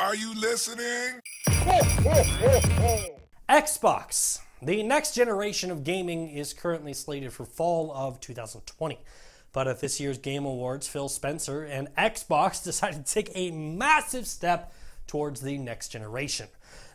Are you listening? Xbox. The next generation of gaming is currently slated for fall of 2020. But at this year's Game Awards, Phil Spencer and Xbox decided to take a massive step towards the next generation.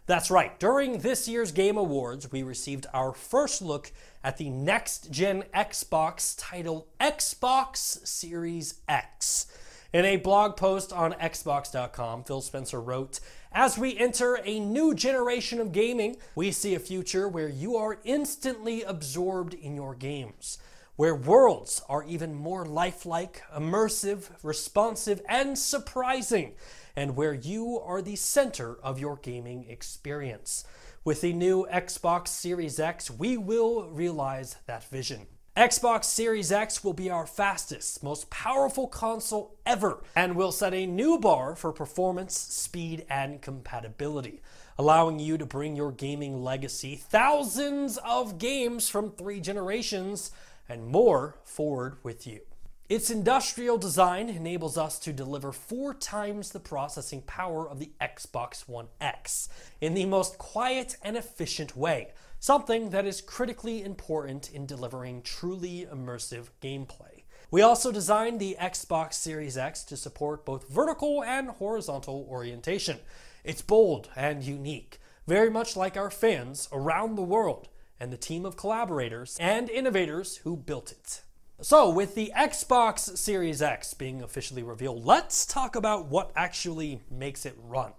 That's right, during this year's Game Awards, we received our first look at the next gen Xbox title Xbox Series X. In a blog post on Xbox.com, Phil Spencer wrote, As we enter a new generation of gaming, we see a future where you are instantly absorbed in your games, where worlds are even more lifelike, immersive, responsive, and surprising, and where you are the center of your gaming experience. With the new Xbox Series X, we will realize that vision. Xbox Series X will be our fastest, most powerful console ever, and will set a new bar for performance, speed, and compatibility, allowing you to bring your gaming legacy, thousands of games from three generations, and more forward with you. Its industrial design enables us to deliver four times the processing power of the Xbox One X in the most quiet and efficient way something that is critically important in delivering truly immersive gameplay. We also designed the Xbox Series X to support both vertical and horizontal orientation. It's bold and unique, very much like our fans around the world and the team of collaborators and innovators who built it. So, with the Xbox Series X being officially revealed, let's talk about what actually makes it run.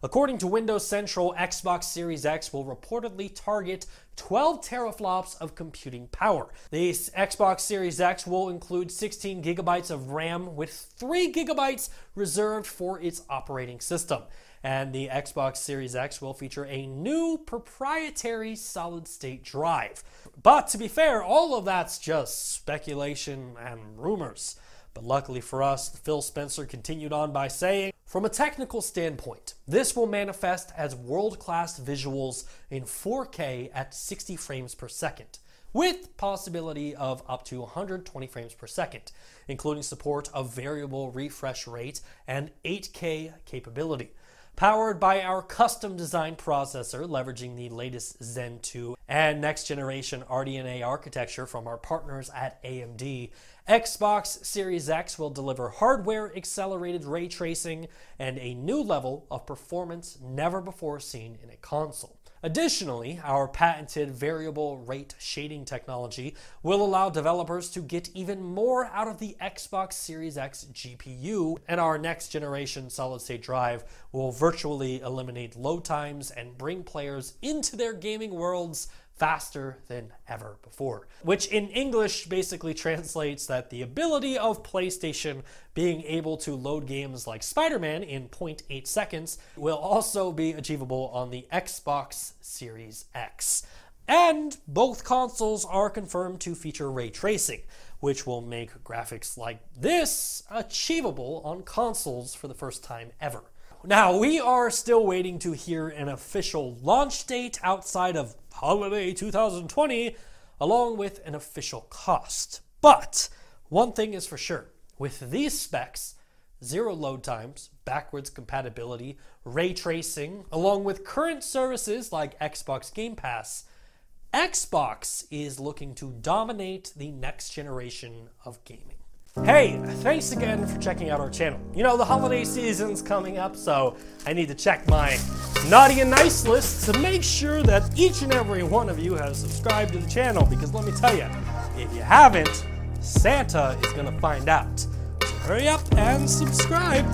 According to Windows Central, Xbox Series X will reportedly target 12 teraflops of computing power. The Xbox Series X will include 16 gigabytes of RAM with 3 gigabytes reserved for its operating system. And the Xbox Series X will feature a new proprietary solid state drive. But to be fair, all of that's just speculation and rumors. But luckily for us, Phil Spencer continued on by saying, from a technical standpoint, this will manifest as world class visuals in 4K at 60 frames per second, with possibility of up to 120 frames per second, including support of variable refresh rate and 8K capability. Powered by our custom designed processor, leveraging the latest Zen 2 and next generation RDNA architecture from our partners at AMD, Xbox Series X will deliver hardware accelerated ray tracing and a new level of performance never before seen in a console. Additionally, our patented variable rate shading technology will allow developers to get even more out of the Xbox Series X GPU, and our next generation solid state drive will virtually eliminate load times and bring players into their gaming worlds faster than ever before. Which in English basically translates that the ability of PlayStation being able to load games like Spider Man in 0.8 seconds will also be achievable on the Xbox Series X. And both consoles are confirmed to feature ray tracing, which will make graphics like this achievable on consoles for the first time ever. Now, we are still waiting to hear an official launch date outside of holiday 2020, along with an official cost. But one thing is for sure with these specs, zero load times, backwards compatibility, ray tracing, along with current services like Xbox Game Pass, Xbox is looking to dominate the next generation of gaming. Hey, thanks again for checking out our channel. You know, the holiday season's coming up, so I need to check my naughty and nice list to make sure that each and every one of you has subscribed to the channel, because let me tell you, if you haven't, Santa is gonna find out. So hurry up and subscribe.